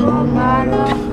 Oh, my God.